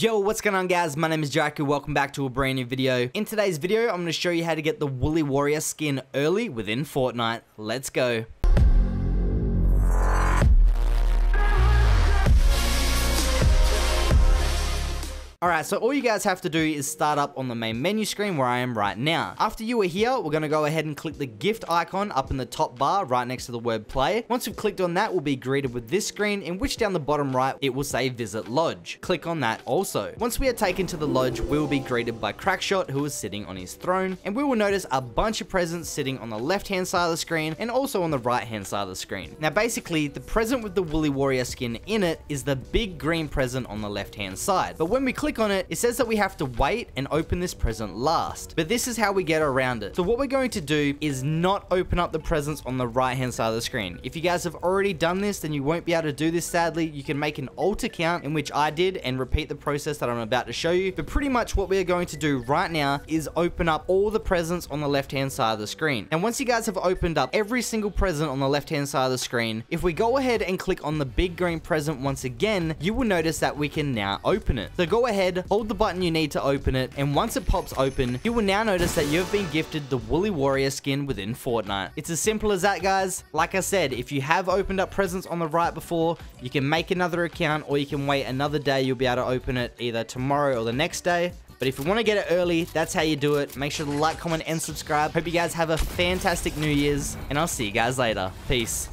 Yo, what's going on guys? My name is Jyku, welcome back to a brand new video. In today's video, I'm going to show you how to get the Woolly Warrior skin early within Fortnite. Let's go. Alright, so all you guys have to do is start up on the main menu screen where I am right now. After you are here, we're going to go ahead and click the gift icon up in the top bar right next to the word play. Once we've clicked on that, we'll be greeted with this screen in which down the bottom right, it will say visit lodge. Click on that also. Once we are taken to the lodge, we will be greeted by Crackshot who is sitting on his throne and we will notice a bunch of presents sitting on the left hand side of the screen and also on the right hand side of the screen. Now basically, the present with the Woolly Warrior skin in it is the big green present on the left hand side. But when we click on it, it says that we have to wait and open this present last. But this is how we get around it. So what we're going to do is not open up the presents on the right hand side of the screen. If you guys have already done this, then you won't be able to do this sadly. You can make an alt account in which I did and repeat the process that I'm about to show you. But pretty much what we're going to do right now is open up all the presents on the left hand side of the screen. And once you guys have opened up every single present on the left hand side of the screen, if we go ahead and click on the big green present once again, you will notice that we can now open it. So go ahead, hold hold the button you need to open it, and once it pops open, you will now notice that you have been gifted the Woolly Warrior skin within Fortnite. It's as simple as that, guys. Like I said, if you have opened up presents on the right before, you can make another account, or you can wait another day. You'll be able to open it either tomorrow or the next day. But if you want to get it early, that's how you do it. Make sure to like, comment, and subscribe. Hope you guys have a fantastic New Year's, and I'll see you guys later. Peace.